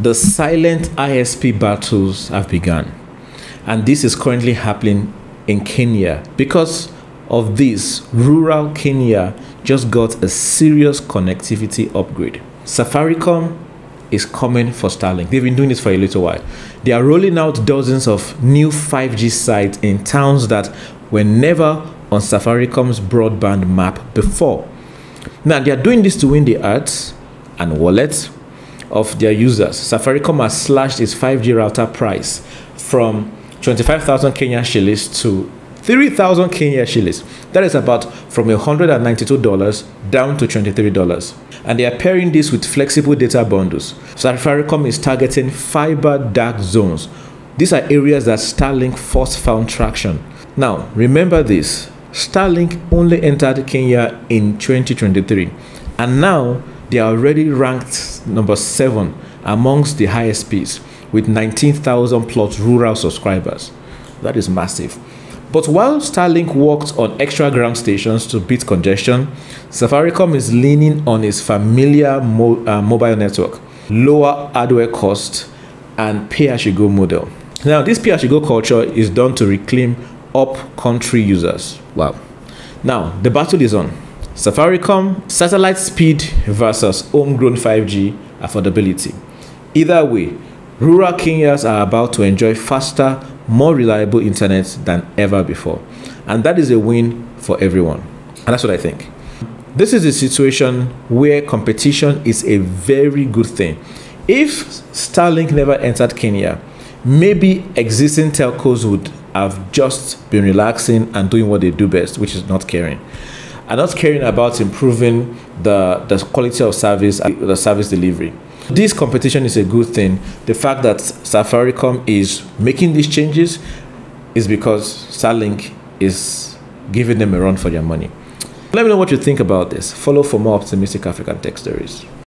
the silent ISP battles have begun. And this is currently happening in Kenya because of this, rural Kenya just got a serious connectivity upgrade. Safaricom is coming for Starlink. They've been doing this for a little while. They are rolling out dozens of new 5G sites in towns that were never on Safaricom's broadband map before. Now, they are doing this to win the hearts and wallets of their users. Safaricom has slashed its 5G router price from 25,000 Kenya shillings to 3,000 Kenya shillings. That is about from $192 down to $23. And they are pairing this with flexible data bundles. Safaricom is targeting fiber dark zones. These are areas that Starlink first found traction. Now, remember this Starlink only entered Kenya in 2023, and now they are already ranked number seven amongst the highest speeds with 19,000 plus rural subscribers. That is massive. But while Starlink worked on extra ground stations to beat congestion, Safaricom is leaning on its familiar mo- uh, mobile network, lower hardware cost, and pay as you go model. Now, this pay as you go culture is done to reclaim up country users. Wow. Now, the battle is on. Safaricom, satellite speed versus homegrown 5G affordability. Either way, rural Kenyans are about to enjoy faster, more reliable internet than ever before. And that is a win for everyone. And that's what I think. This is a situation where competition is a very good thing. If Starlink never entered Kenya, maybe existing telcos would have just been relaxing and doing what they do best, which is not caring. And not caring about improving the, the quality of service, and the service delivery. This competition is a good thing. The fact that Safaricom is making these changes is because Starlink is giving them a run for their money. Let me know what you think about this. Follow for more optimistic African tech stories.